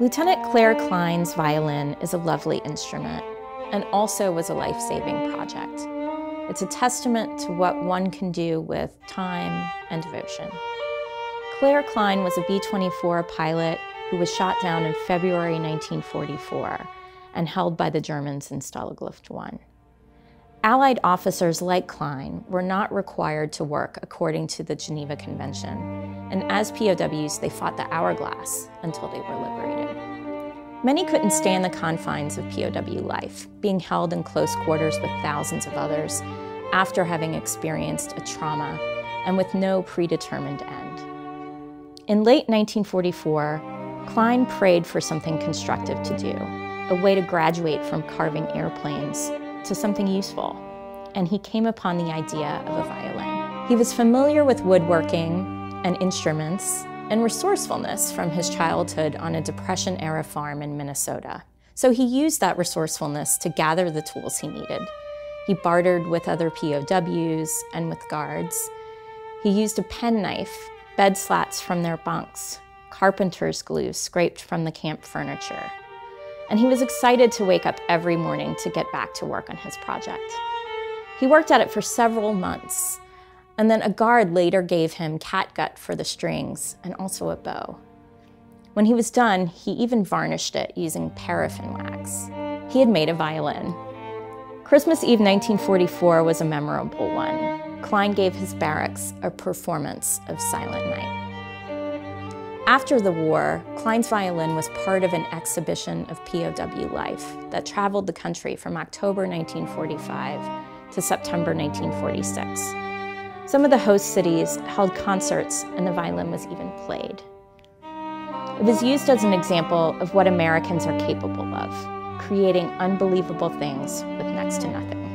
Lieutenant Clair Cline's violin is a lovely instrument and also was a life-saving project. It's a testament to what one can do with time and devotion. Clair Cline was a B-24 pilot who was shot down in February 1944 and held by the Germans in Stalag Luft 1. Allied officers like Cline were not required to work according to the Geneva Convention, and as POWs, they fought the hourglass until they were liberated. Many couldn't stand the confines of POW life, being held in close quarters with thousands of others after having experienced a trauma and with no predetermined end. In late 1944, Cline prayed for something constructive to do, a way to graduate from carving airplanes to something useful, and he came upon the idea of a violin. He was familiar with woodworking and instruments and resourcefulness from his childhood on a Depression-era farm in Minnesota. So he used that resourcefulness to gather the tools he needed. He bartered with other POWs and with guards. He used a penknife, bed slats from their bunks, carpenter's glue scraped from the camp furniture. And he was excited to wake up every morning to get back to work on his project. He worked at it for several months, and then a guard later gave him catgut for the strings and also a bow. When he was done, he even varnished it using paraffin wax. He had made a violin. Christmas Eve 1944 was a memorable one. Cline gave his barracks a performance of Silent Night. After the war, Cline's violin was part of an exhibition of POW life that traveled the country from October 1945 to September 1946. Some of the host cities held concerts and the violin was even played. It was used as an example of what Americans are capable of, creating unbelievable things with next to nothing.